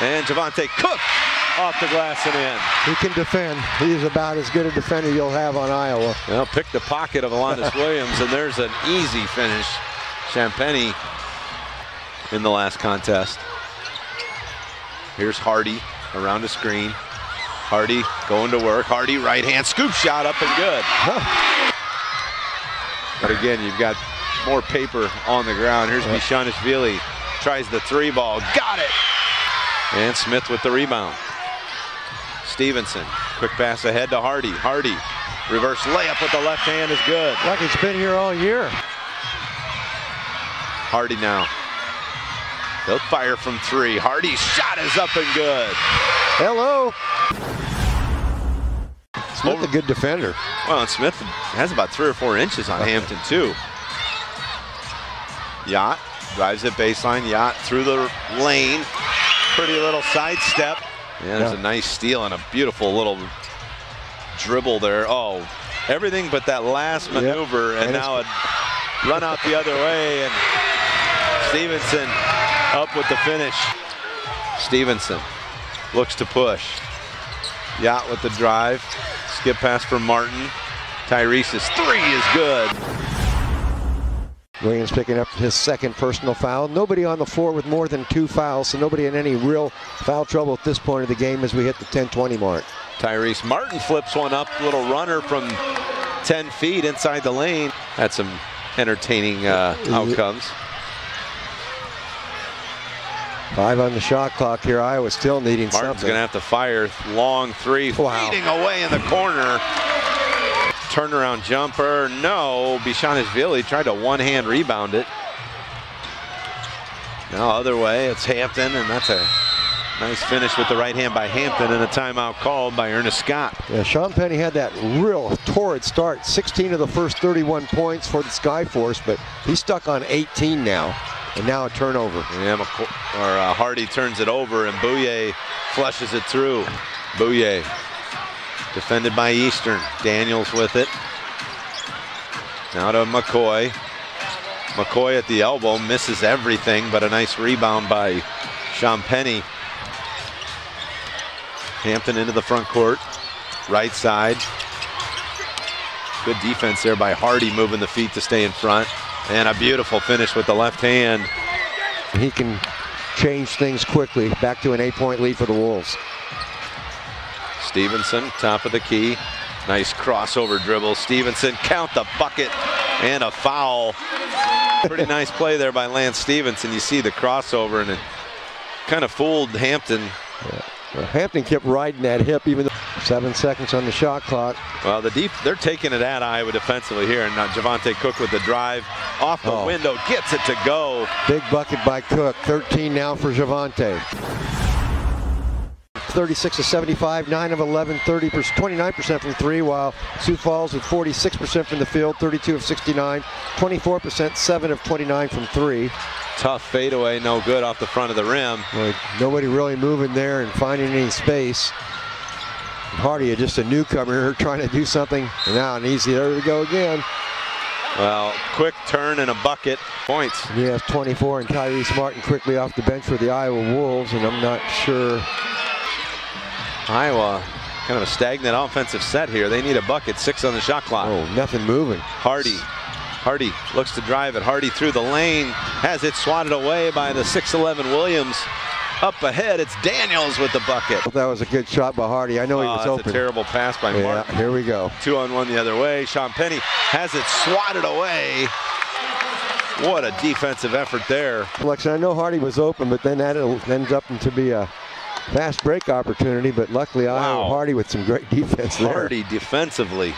And Javante Cook off the glass and in. He can defend. He's about as good a defender you'll have on Iowa. Well, pick the pocket of Alondes Williams, and there's an easy finish. Champagnie in the last contest. Here's Hardy around the screen. Hardy going to work. Hardy right hand scoop shot up and good. but again, you've got more paper on the ground. Here's yep. Bishanishvili. Tries the three ball. Got it. And Smith with the rebound. Stephenson. Quick pass ahead to Hardy. Hardy. Reverse layup with the left hand is good. Like he's been here all year. Hardy now. He'll fire from three. Hardy's shot is up and good. Hello. Smith a good defender. Well, and Smith has about three or four inches on Hampton too. Yacht drives it baseline. Yacht through the lane. Pretty little sidestep. Yeah, there's yeah. a nice steal and a beautiful little dribble there. Oh, everything but that last maneuver, yep. and, and now a run out the other way, and Stephenson up with the finish. Stephenson looks to push. Yacht with the drive. Skip pass for Martin. Tyrese's three is good. Williams picking up his second personal foul. Nobody on the floor with more than two fouls, so nobody in any real foul trouble at this point of the game as we hit the 10-20 mark. Tyrese Martin flips one up, little runner from 10 feet inside the lane. Had some entertaining uh, outcomes. Five on the shot clock here. Iowa still needing Martin's something. going to have to fire long three, wow. feeding away in the corner turnaround jumper. No, Bishanishvili tried to one-hand rebound it. Now other way, it's Hampton, and that's a nice finish with the right hand by Hampton and a timeout called by Ernest Scott. Yeah, Sean Penny had that real torrid start. 16 of the first 31 points for the Skyforce, but he's stuck on 18 now. And now a turnover. Yeah, or uh, Hardy turns it over and Bouyea flushes it through. Bouyea Defended by Eastern. Daniels with it. Now to McCoy. McCoy at the elbow misses everything, but a nice rebound by Sean Penny. Hampton into the front court. Right side. Good defense there by Hardy moving the feet to stay in front. And a beautiful finish with the left hand. He can change things quickly. Back to an eight-point lead for the Wolves. Stephenson, top of the key. Nice crossover dribble. Stephenson, count the bucket and a foul. Pretty nice play there by Lance Stephenson. You see the crossover and it kind of fooled Hampton. Yeah. Well, Hampton kept riding that hip even though seven seconds on the shot clock. Well, the deep they're taking it at Iowa defensively here, and uh, now Javante Cook with the drive off the oh. window gets it to go. Big bucket by Cook. 13 now for Javante. 36 to 75, 9 of 11, 30 29% from three, while Sioux Falls with 46% from the field, 32 of 69, 24%, 7 of 29 from three. Tough fadeaway, no good off the front of the rim. Nobody really moving there and finding any space. Hardy, just a newcomer trying to do something. And now an easy, there we go again. Well, quick turn and a bucket. Points. He has 24 and Tyrese Martin quickly off the bench for the Iowa Wolves, and I'm not sure Iowa kind of a stagnant offensive set here. They need a bucket, six on the shot clock. Oh, nothing moving. Hardy. Hardy looks to drive it. Hardy through the lane, has it swatted away by the 6'11 Williams. Up ahead, it's Daniels with the bucket. That was a good shot by Hardy. I know oh, he was that's open. a terrible pass by yeah, Martin. Here we go. Two on one the other way. Sean Penny has it swatted away. What a defensive effort there. Lexington, I know Hardy was open, but then that ends up to be a fast break opportunity, but luckily wow. Iowa Hardy with some great defense there. Hardy defensively.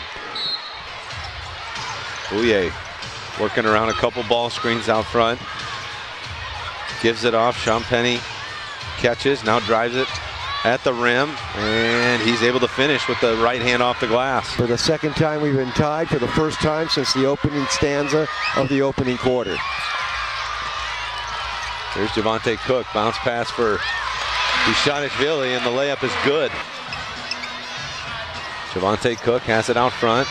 Bouyea working around a couple ball screens out front. Gives it off. Sean Penny catches, now drives it at the rim, and he's able to finish with the right hand off the glass. For the second time we've been tied, for the first time since the opening stanza of the opening quarter. There's Javante Cook, bounce pass for Bishanishvili, and the layup is good. Javante Cook has it out front.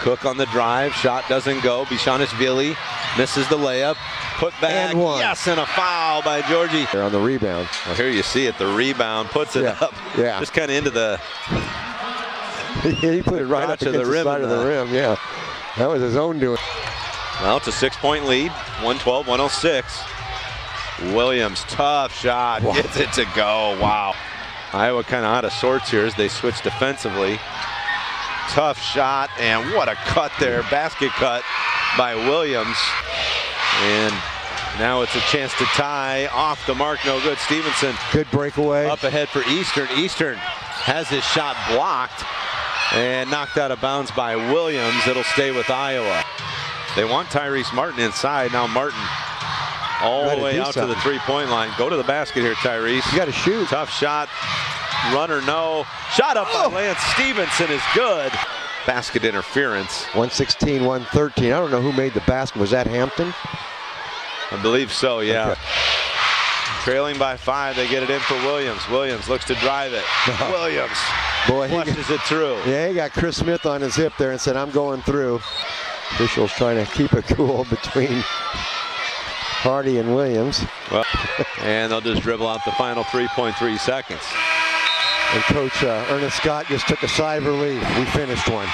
Cook on the drive, shot doesn't go. Bishanishvili misses the layup. Put back, and one. yes, and a foul. by Georgie. They're on the rebound. Well, here you see it. The rebound puts it Yeah, up. yeah. Just kind of into the. he put it right up against the the, rim side of the the- rim. Yeah, that was his own doing. Well, it's a six-point lead. 112, 106. Williams, tough shot. Wow. Gets it to go. Wow. Iowa kind of out of sorts here as they switch defensively. Tough shot, and what a cut there. Basket cut by Williams. And now it's a chance to tie off the mark. No good. Stephenson Good breakaway. up ahead for Eastern. Eastern has his shot blocked and knocked out of bounds by Williams. It'll stay with Iowa. They want Tyrese Martin inside. Now Martin all the way out to the three-point line. Go to the basket here, Tyrese. You got to shoot. Tough shot. Runner no. Shot up Oh. by Lance Stephenson is good. Basket interference. 116, 113. I don't know who made the basket. Was that Hampton? I believe so, yeah. Okay. Trailing by five, they get it in for Williams. Williams looks to drive it. Uh-huh. Williams Boy, he, flushes it through. yeah, he got Chris Smith on his hip there and said, "I'm going through." Officials trying to keep it cool between Hardy and Williams. Well, and they'll just dribble out the final 3.3 seconds. And Coach uh, Ernest Scott just took a sigh of relief. We finished one.